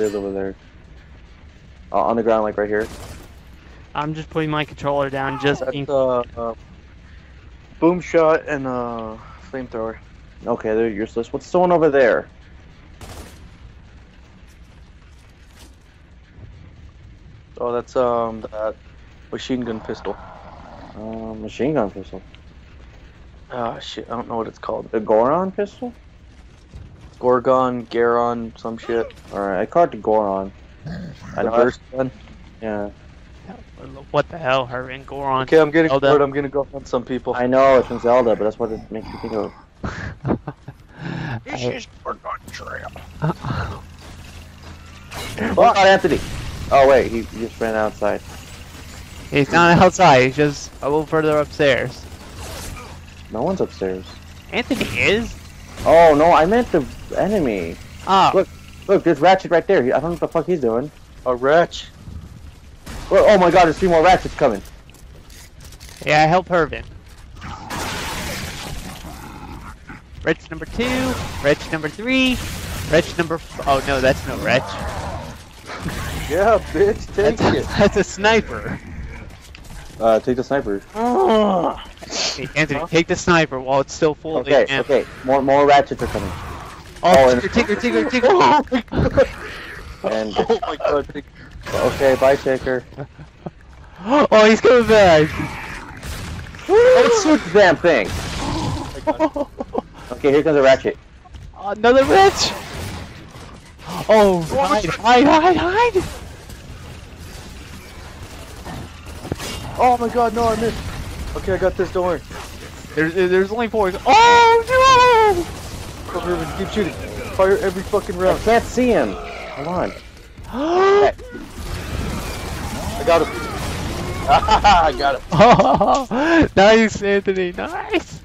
is over there. Uh, on the ground, like right here. I'm just putting my controller down just in uh, uh, boom shot and uh, flamethrower. Okay, there you're useless. What's the one over there? Oh, that's um that machine gun pistol. Uh, machine gun pistol. Ah shit, I don't know what it's called. The Goron pistol? Gorgon, Garon, some shit. Alright, I call it the Goron. I The know. burst gun. Yeah. what the hell, her and Goron. Okay, I'm getting Zelda. bored. I'm gonna go hunt some people. I know it's from Zelda, but that's what it makes me think of. I- is Gorgon Trail. Oh God, Anthony! Oh wait, he, he just ran outside. He's not outside. He's just a little further upstairs. No one's upstairs. Anthony is. Oh no, I meant the enemy. Ah, Look. Look, there's Ratchet right there. I don't know what the fuck he's doing. A wretch. Look, oh my God, there's three more Ratchets coming. yeah, help Herman. Wretch number two, wretch number three, wretch number. F- oh no, that's no wretch. Yeah, bitch, take That's, it. that's a sniper. Uh, take the sniper. Hey, Anthony, take the sniper while it's still full. Okay, of ammo. okay. More more Ratchets are coming. Oh, Oh, and- Tigger, Tigger, Tigger, Tigger. And Oh my god, take okay, bye, Shaker. oh, he's coming back. Let's shoot the damn thing. Okay, here comes a Ratchet. Another ratchet. Oh, hide, hide, hide, hide. Oh my god, no, I missed. Okay, I got this, don't worry. There's, eh, there's only four. Oh Go, Ruben, keep shooting. Fire every fucking I round. can't see him. Hold on. I got him. I got him. Oh, nice, Anthony. Nice.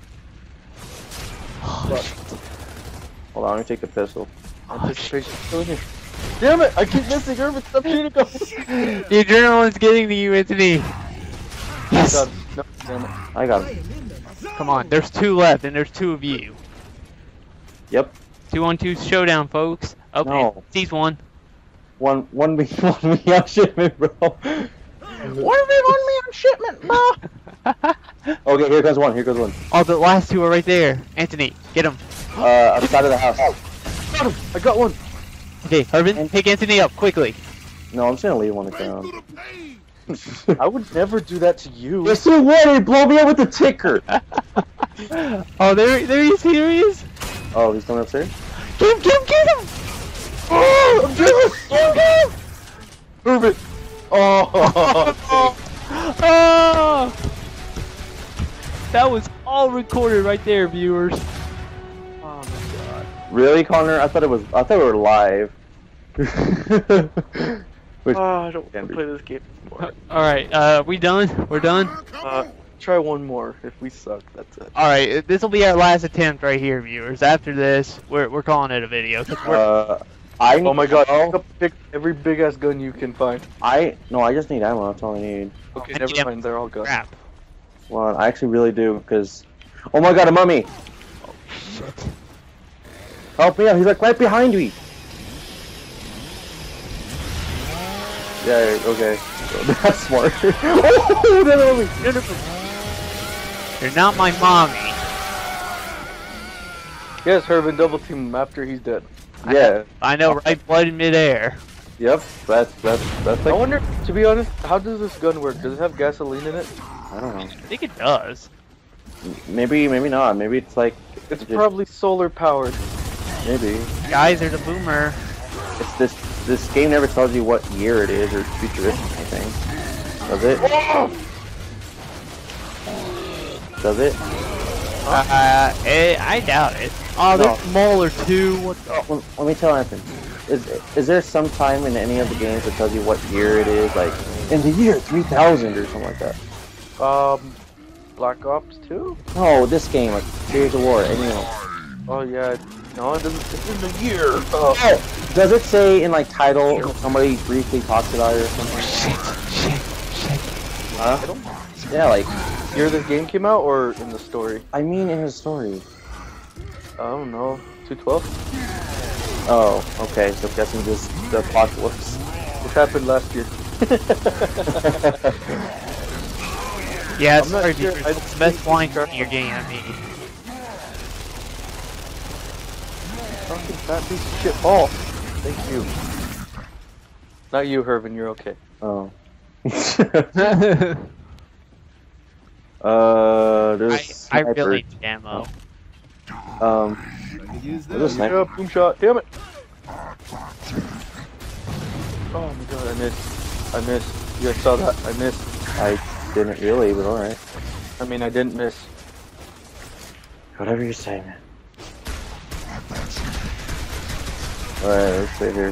Hold on, let me take the pistol. Anticipation killing me. Damn it! I keep missing Urban. Stop shooting him. The adrenaline's getting to you, Anthony. Yes. God, no, damn it. I got him. Come on. There's two left, and there's two of you. Yep. Two on two showdown, folks. Okay. No. Sees one. One, one me, one me on shipment, bro. One me, one me on shipment, bro. Okay, here comes one. Here comes one. Oh, the last two are right there. Anthony, get him. Uh, outside of the house. Got him. I got one. Okay, Herman, pick Anthony up quickly. No, I'm just gonna leave one on the ground. I would never do that to you. Yes, you would. He blow me up with the ticker. oh, there, there he is. Here he is. Oh, he's coming upstairs. Get him, get him, get him. Oh, I'm doing it. Urban. Oh. Oh! That was all recorded right there, viewers. oh my god. Really, Connor? I thought it was. I thought we were live. Which, Oh, I don't want to play this game anymore. All right, uh, we done? We're done. Uh, try one more. If we suck, that's it. All right, this will be our last attempt right here, viewers. After this, we're we're calling it a video. 'cause we're- uh, I. Oh my god, Oh, pick up pick every big ass gun you can find. I no. I just need ammo. That's all I need. Okay, I never need mind, they're all guns. crap. Well, I actually really do because. Oh my god, a mummy! Shit. Help me out! He's like right behind me. Yeah. Okay. That's smart. oh, the mummy! You're not my mommy. Yes, Herman, double team him after he's dead. Yeah. I know, right? Blood in midair. Yep. That's that's that's like. I wonder, to be honest, how does this gun work? Does it have gasoline in it? I don't know. I think it does. Maybe maybe not. Maybe it's like. It's Just- probably solar powered. Maybe. Guys, there's a boomer. It's this this game never tells you what year it is or futuristic anything. Does it? Does it? Uh, eh, I doubt it. Oh, No. there's Mauler too. What the? Oh, let, let me tell Anthony. Is is there some time in any of the games that tells you what year it is? Like in the year 3000 or something like that. Um, Black Ops 2? No, this game like Gears of War. Any of Oh yeah, no, it doesn't. It's in the year. Uh. Oh, does it say in like title if somebody briefly talks about it or something? Shit, shit, shit. Huh? Yeah, like Year this game came out, or in the story? I mean in the story. I don't know. 212? Oh, okay. So I'm guessing just the apocalypse. This happened last year. Yeah, I'm sure. Beavers. It's the best think wine Shark- you're getting at Fucking fat piece of shit ball. Thank you. Not you, Hervin. You're okay. Oh. uh, I, there's I sniper. really need ammo. Um, Use this. Yeah, boom shot. Damn it. Oh my god, I missed. I missed. You guys saw that. I missed. I didn't really, but alright. I mean, I didn't miss. Whatever you say, man. Alright, let's see here.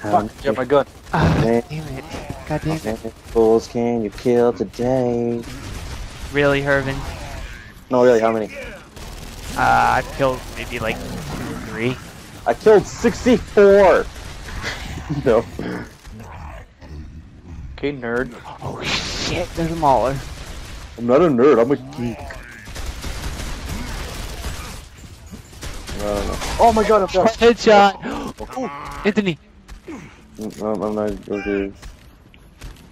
How Fuck. Get my gun. Ah, Man. damn it. God damn it. many fools can you kill today? Really, Hervin? No, really, how many? Uh, I've killed maybe like two or three. I killed 64! no. Okay, nerd. Oh shit, there's a mauler. I'm not a nerd, I'm a geek. No, Oh my god, I'm down. Headshot! Ooh, Anthony! no, I'm, I'm not okay.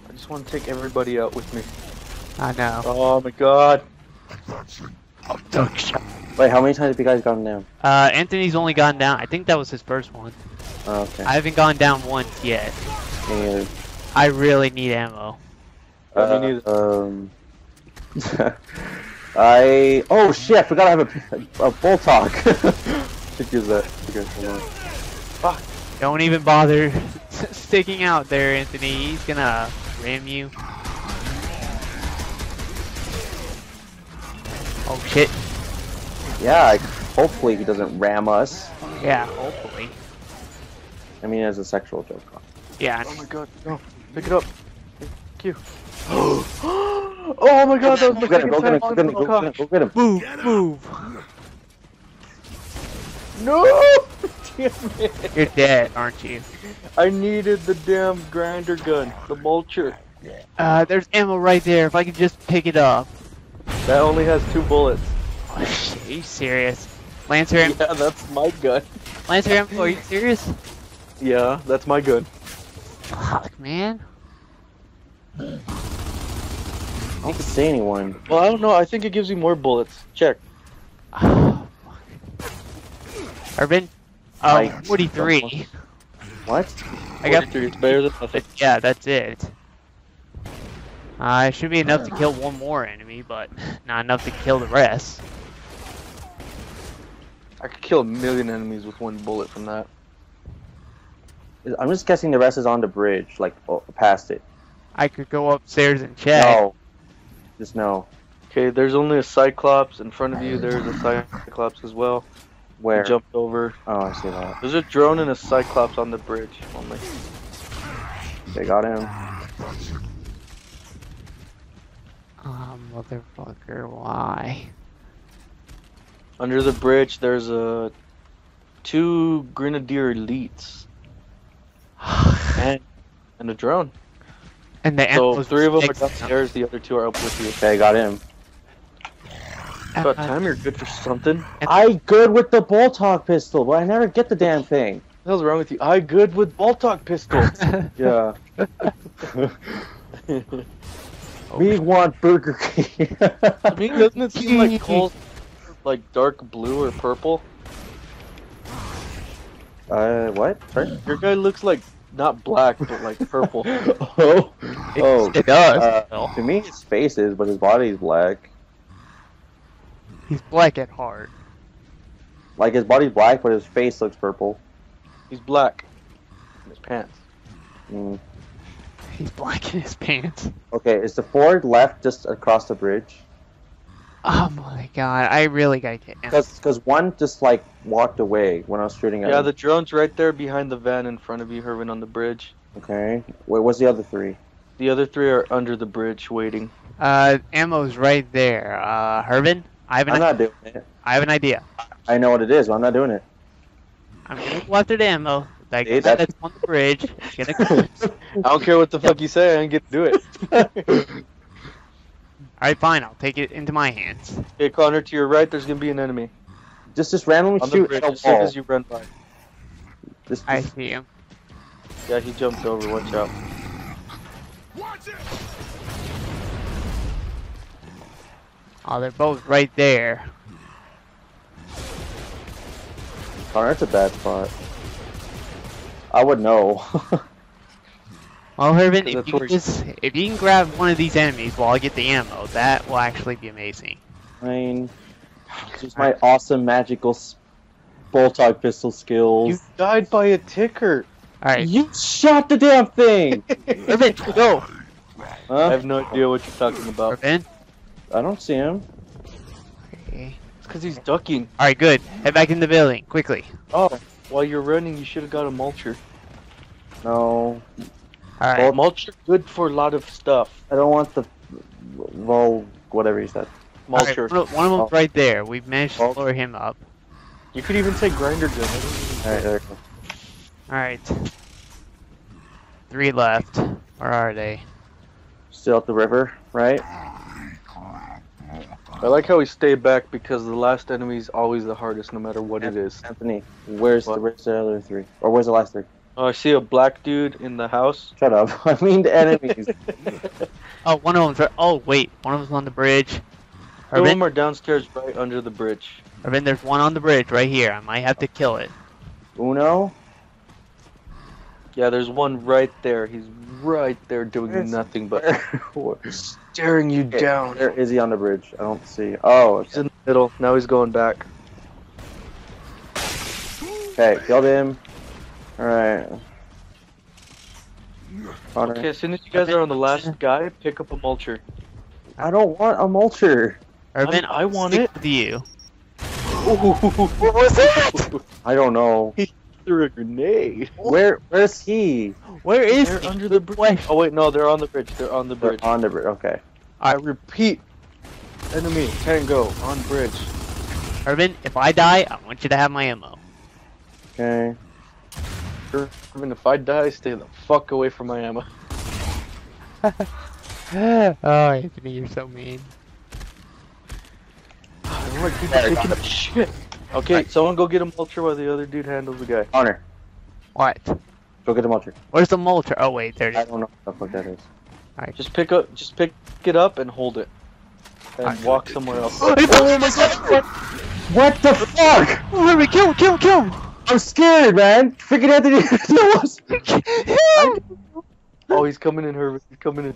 I just want to take everybody out with me. I know. Oh my god. Wait, how many times have you guys gone down? Uh, Anthony's only gone down. I think that was his first one. Oh, okay. I haven't gone down once yet. Me neither. I really need ammo. Uh, need. Um, I oh shit! I forgot I have a, a Boltok. Should use that. Okay, hold on. Don't even bother sticking out there, Anthony. He's gonna ram you. Oh shit. Yeah, hopefully he doesn't ram us. Yeah, hopefully. I mean, as a sexual joke. Yeah. Oh my god, no. Pick it up. Thank you. oh my god, that was Go the get him! Go second get him! time Go on get him! Go get him! the Go get him! Move, move. No! Damn it. You're dead, aren't you? I needed the damn grinder gun, the mulcher. Uh, there's ammo right there. If I could just pick it up. That only has two bullets. Oh, shit, are you serious? Lancer, M- Yeah, that's my gun. Lancer M4, are you serious? Yeah, that's my gun. Fuck, man. I don't see anyone. Well, I don't know. I think it gives you more bullets. Check. Oh, fuck. Urban? Oh, Like, 43. What? I got 43 is better than nothing. Yeah, that's it. Uh, it should be enough to kill one more enemy, but not enough to kill the rest. I could kill a million enemies with one bullet from that. I'm just guessing the rest is on the bridge, like oh, past it. I could go upstairs and check. No. Just no. Okay, there's only a Cyclops in front of you. There's a Cyclops as well. Where? I jumped over. Oh, I see that. There's a drone and a Cyclops on the bridge only. They got him. Oh, motherfucker, why? Under the bridge, there's a two Grenadier elites and and a drone. and the So animals three of them are downstairs. The other two are up with you. Okay, got him. About Uh, time you're good for something. I good with the Boltok pistol, but I never get the damn thing. the hell's wrong with you? I good with Boltok pistols. Yeah. I We want Burger King. I mean, doesn't it seem like Cole's like dark blue or purple? uh, what? Sorry? Your guy looks like not black, but like purple. oh. Oh. it does. Uh, to me, his face is, but his body is black. He's black at heart. Like his body's black, but his face looks purple. He's black. In his pants. Mm. He's black in his pants. Okay, is the Ford left just across the bridge? Oh my god, I really gotta get Because because one just like walked away when I was shooting at Yeah, him. the drone's right there behind the van in front of you, Herman, on the bridge. Okay. Wait, what's the other three? The other three are under the bridge waiting. Uh, ammo's right there. Uh, Herman, I have an I'm not doing it. I have an idea. I know what it is, but I'm not doing it. I'm gonna go after the ammo. That See, guy that's- that's on the bridge. Gonna go. I don't care what the fuck you say, I ain't get to do it. Alright, fine. I'll take it into my hands. okay, Connor, to your right, there's gonna be an enemy Just just randomly on the shoot bridge at a as soon wall. as you run by. Just, I see him. Yeah, he jumped over. Watch out. Oh, they're both right there. Oh, Connor, it's a bad spot. I would know. Well, Herman, if you where can he's- just if you can grab one of these enemies while I get the ammo, that will actually be amazing. I mean, just my awesome magical s- Boltok pistol skills. You died by a ticker. All right, You shot the damn thing! Herman, go. I have no idea what you're talking about. Herman. I don't see him. Okay. It's because he's ducking. All right, good. Head back in the building quickly. Oh, while you're running, you should have got a mulcher. No, All right. Well, mulcher good for a lot of stuff. I don't want the well, whatever he said. Mulcher. one of- one of them's Oh. right there. We've managed to Oh. lower him up. You could even say grinder gun. All right, there we go. All right. Three left. Where are they? Still at the river, right? I like how we stay back because the last enemy is always the hardest, no matter what it is. Anthony, where's the rest of the other three? Or where's the last three? Oh, I see a black dude in the house. Shut up. I mean the enemies. Oh, one of them's right. Oh, wait. One of them's on the bridge. Two of Herman, them are downstairs, right under the bridge. Herman, there's one on the bridge right here. I might have to kill it. Uno? Yeah, there's one right there. He's right there doing Where's- nothing but staring you down. where is he on the bridge? I don't see. Oh, He's in the middle. Now he's going back. okay. Killed him. Alright. Okay, as soon as you guys are on the last guy, pick up a mulcher. I don't want a mulcher. Herman, I I'll want stick it. with you. what was that? I don't know. Threw a grenade. Where where's he? Where is They're he? under the bridge. Oh wait, no, they're on the bridge. They're on the They're bridge. on the bridge. Okay. I repeat, enemy tango on bridge. Herman, if I die, I want you to have my ammo. Okay. Even if I die, stay the fuck away from my ammo. oh, Anthony, you're so mean. I don't like people taking up shit. Okay, someone go get a mulcher while the other dude handles the guy. Connor, What? go get the mulcher. Where's the mulcher? Oh, wait, there it I don't know what the fuck that is. Just pick up, just pick it up and hold it, and Alright. walk somewhere else. Oh my god! What the fuck? Herman, kill him, kill him, kill him! I'm scared, man. Freaking Anthony. that was- Oh, he's coming in, Herbert. He's coming in.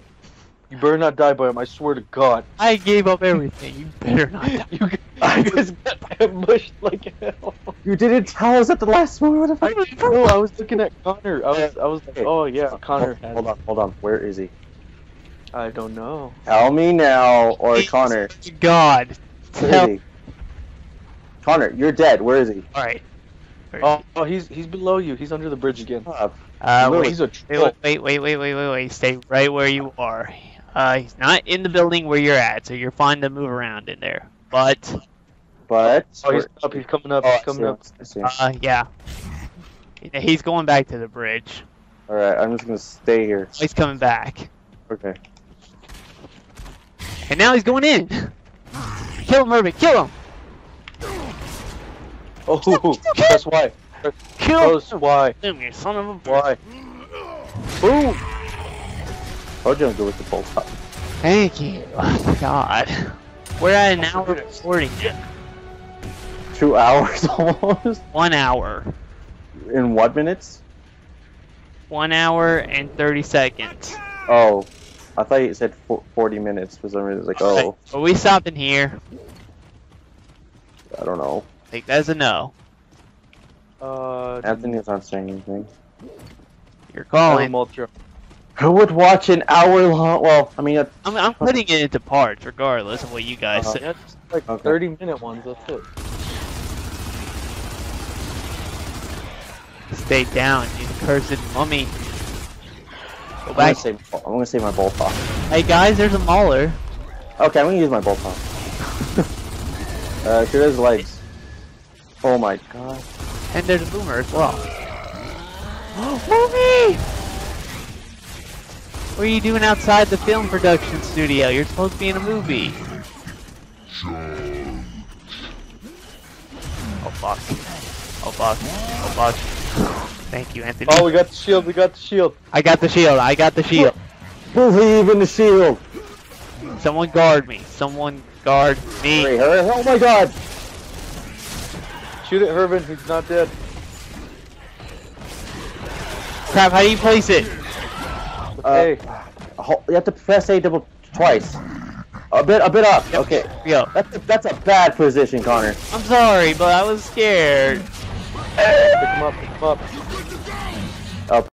You better not die by him. I swear to God. I gave up everything. You better not die. You I just got ambushed like hell. you didn't tell us at the last moment. What the fuck? No, I was looking at Connor. I was, I was like, oh yeah, Connor. Hold, hold on, hold on. Where is he? I don't know. Tell me now, or Connor. God. Where Tell. he? Connor, you're dead. Where is he? Alright. Oh, oh, he's he's below you. He's under the bridge again. Uh, Uh, Literally, wait, he's a wait, wait, wait, wait, wait, wait, wait. Stay right where you are. Uh, he's not in the building where you're at, so you're fine to move around in there. But, but Oh, he's up. He's coming up. Oh, He's coming up. him, I see him. uh, yeah. He's going back to the bridge. All right, I'm just gonna stay here. He's coming back. Okay. And now he's going in. Kill him, Urban. Kill him. Oh, that's why. Kill Close. him. Why? Damn, you son of a. Why? Boom. Told you I'm good with the Boltok. Thank you. Oh god. We're at an hour recording now. Two hours almost. One hour. In what minutes? One hour and 30 seconds. Oh, I thought you said 40 minutes for some reason. Like, oh, Are we stopping here? I don't know. Take that as a no. Uh, Anthony's not saying anything. You're calling. Mulcher. Who would watch an hour long? Well, I mean, uh, I'm, I'm putting it into parts regardless of what you guys Uh-huh. say. Yeah, just like Okay. 30 minute ones. That's it. Stay down, you cursed mummy. Go back. I'm gonna back. save. I'm gonna save my Boltok. Hey guys, there's a mauler. Okay, I'm gonna use my Boltok. uh, here there's legs. Oh my god. And there's a boomer as well. Movie! What are you doing outside the film production studio? You're supposed to be in a movie. Oh fuck. Oh fuck. Oh fuck. Thank you, Anthony. Oh, we got the shield. We got the shield. I got the shield. I got the shield. Believe in the shield. Someone guard me. Someone guard me. Hurry, hurry. Oh my god. Shoot it, Herman. He's not dead. Crap, how do you place it? Uh, hey, You have to press A double twice. A bit, a bit up. Okay. Yo, That's a, that's a bad position, Connor. I'm sorry, but I was scared. pick him up. Pick him up.